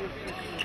Thank you.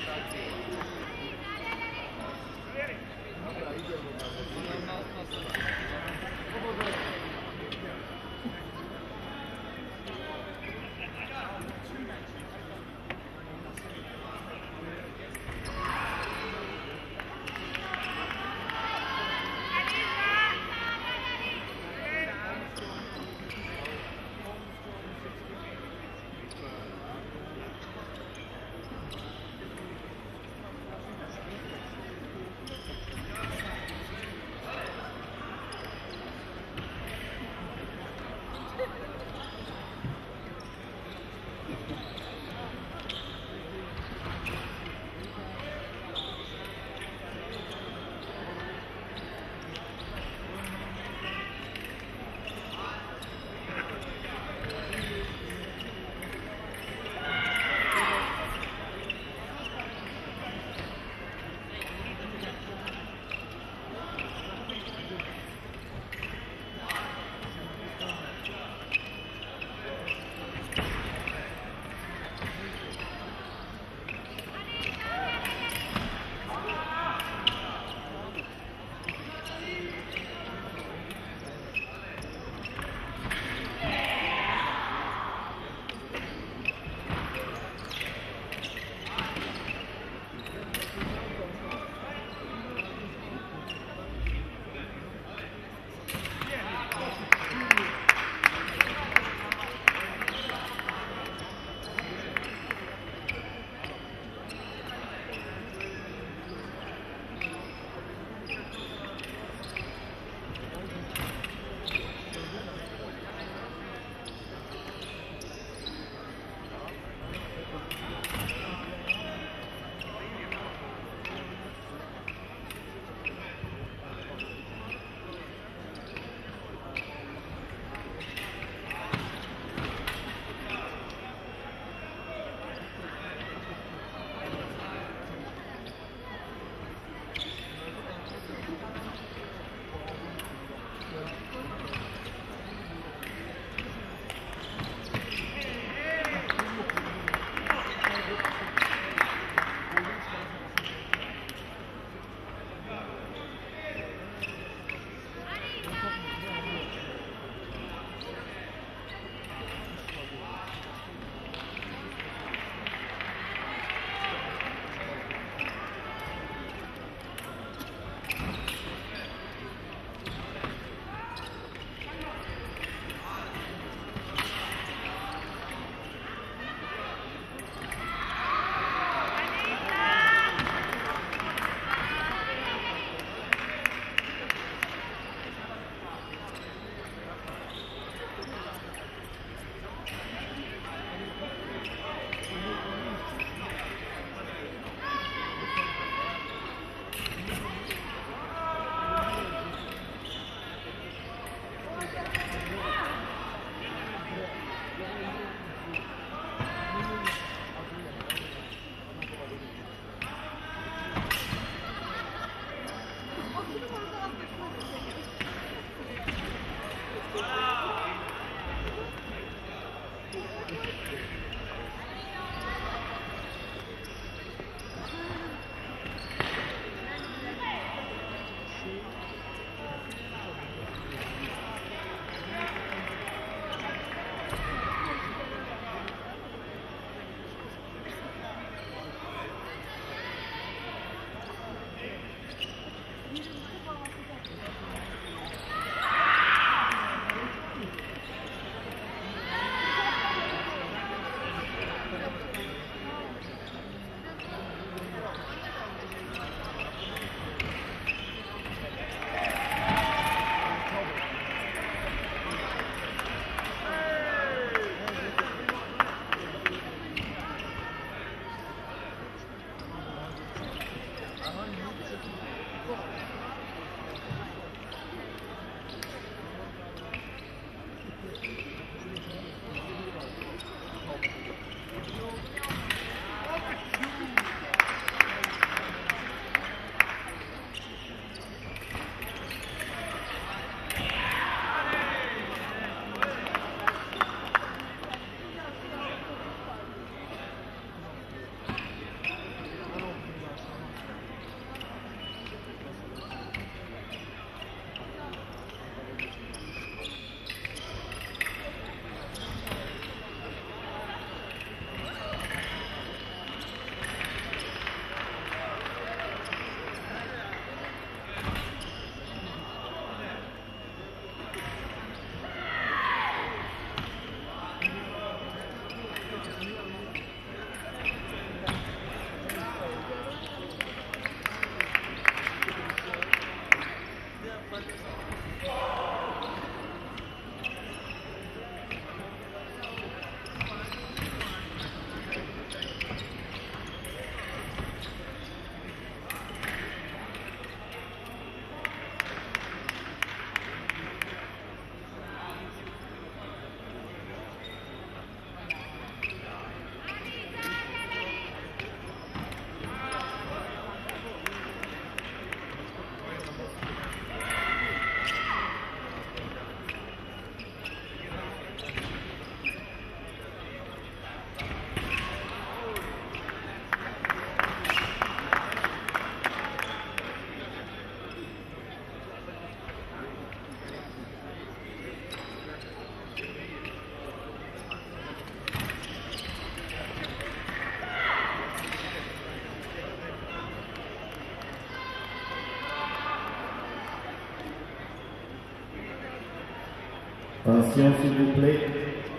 Attention s'il vous plaît,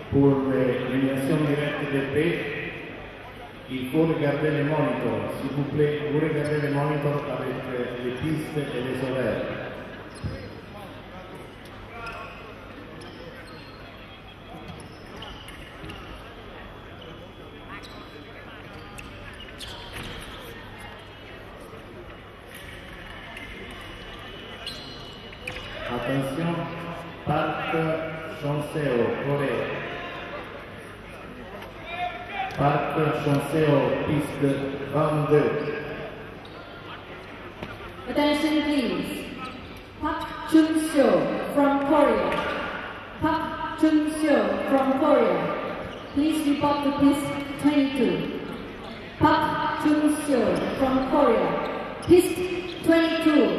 pour l'élimination directe de paix, il faut regarder les monitors. S'il vous plaît, vous regardez les monitors avec les pistes et les horaires. Piste 22. Attention please. Park Chun Seo from Korea. Park Chun Seo from Korea. Please report to piste 22. Park Chun Seo from Korea. Piste 22.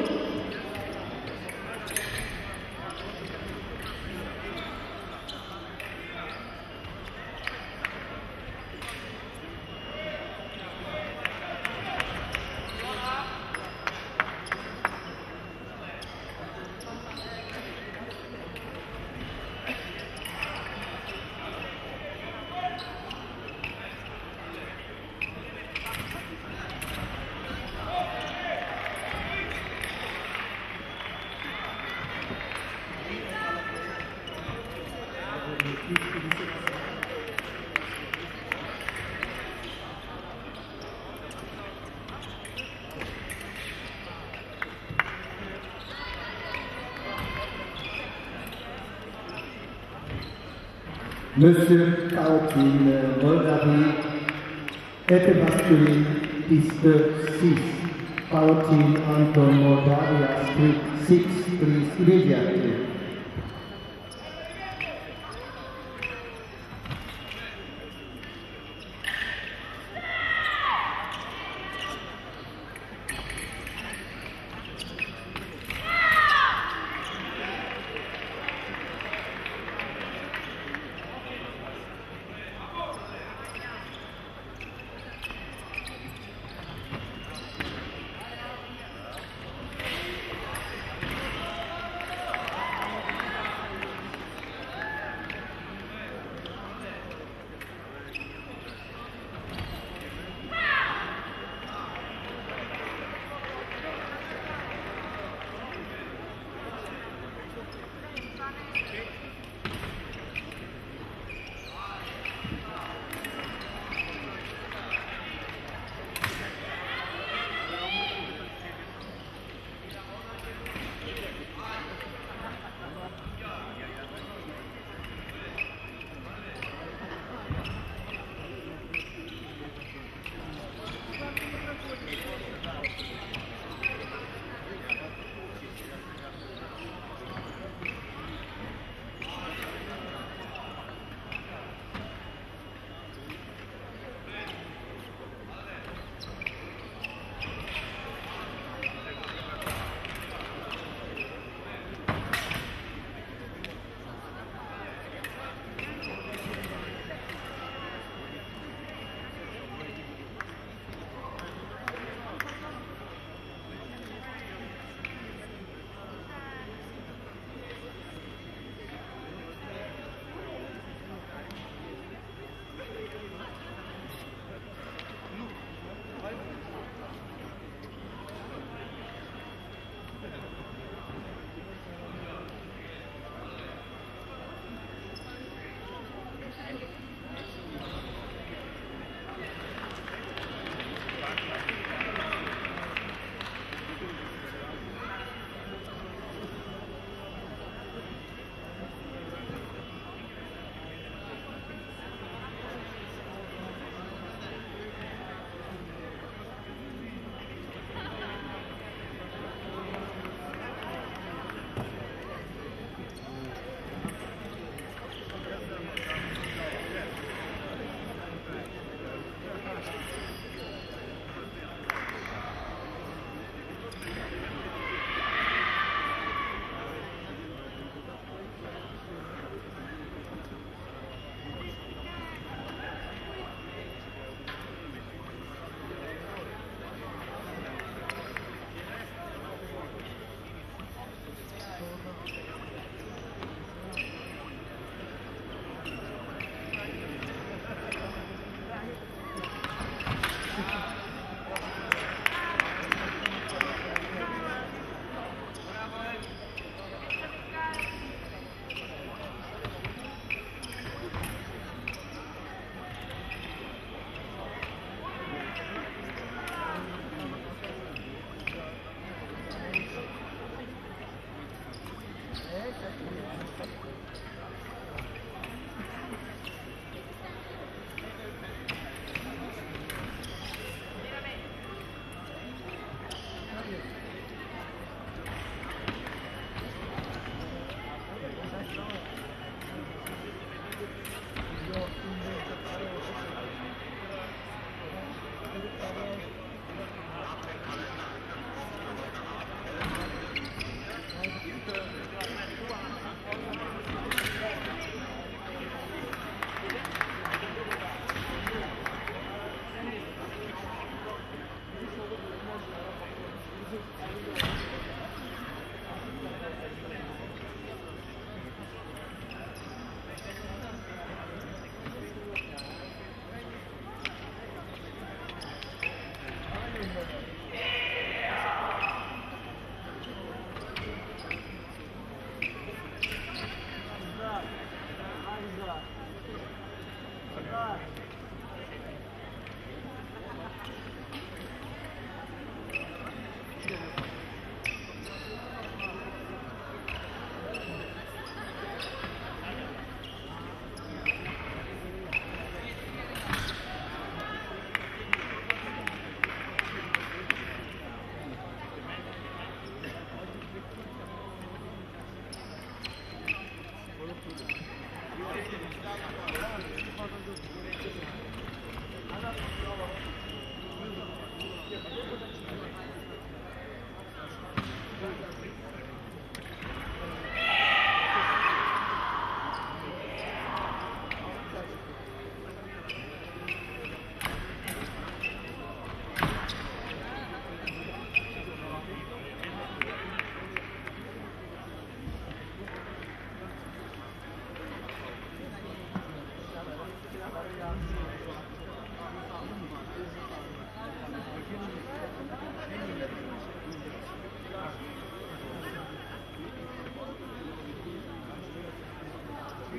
Monsieur Kautin, Moldavie, masculine, piste 6. Kautin, Anton, Moldavia, street 6, please immediately.